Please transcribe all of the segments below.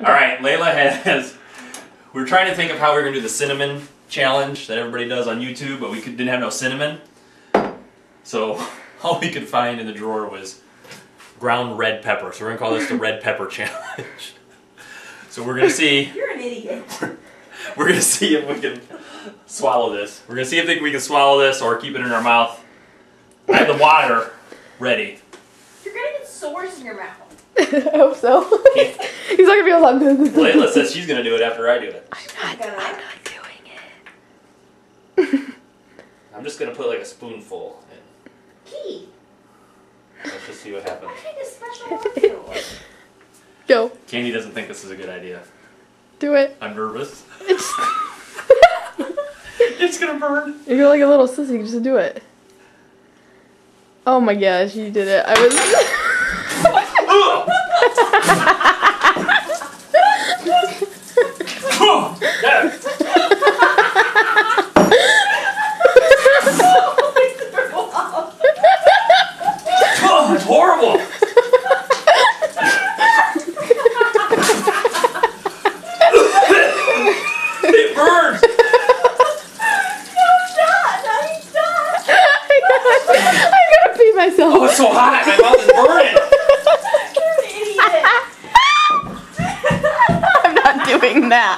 All right, Lyla has. We are trying to think of how we are gonna do the cinnamon challenge that everybody does on YouTube, but we could, didn't have no cinnamon. So all we could find in the drawer was ground red pepper. So we're gonna call this the red pepper challenge. So we're gonna see. You're an idiot. We're gonna see if we can swallow this. We're gonna see if we can swallow this or keep it in our mouth. I have the water ready. You're gonna get sores in your mouth. I hope so. He's not gonna be able to. Lyla says she's gonna do it after I do it. I'm not. Gonna- not doing it. I'm just gonna put like a spoonful in. Key. Let's just see what happens. I think it's special. Go. Candy doesn't think this is a good idea. Do it. I'm nervous. It's, It's gonna burn. you're like a little sissy. Just do it. Oh my gosh, you did it. I was. Oh, yeah. Oh, it's horrible. it burns. Stop! No, you stop! I'm gonna pee Oh, myself. it's so hot. My mouth is burning. You're an idiot. I'm not doing that.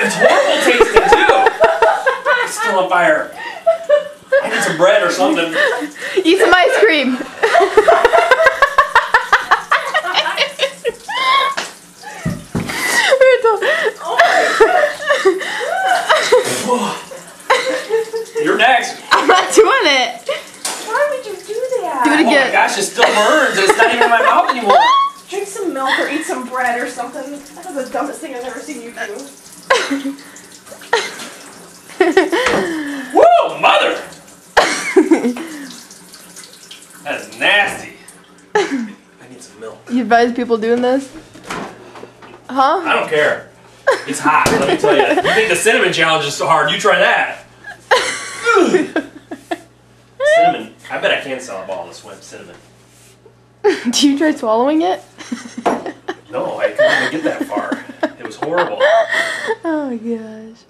It's horrible tasting too. It's still on fire. I need some bread or something. Eat some ice cream. You're next. I'm not doing it. Why would you do that? Do it Oh my again. gosh, it still burns. It's not even in my mouth anymore. Drink some milk or eat some bread or something. That was the dumbest thing I've ever seen you do. Woo, mother! that is nasty. I need some milk. You advise people doing this? Huh? I don't care. It's hot, let me tell you. You think the cinnamon challenge is so hard, you try that. cinnamon. I bet I can sell a ball of swim cinnamon. Do you try swallowing it? No, I couldn't even get that far. It was horrible. Oh my gosh.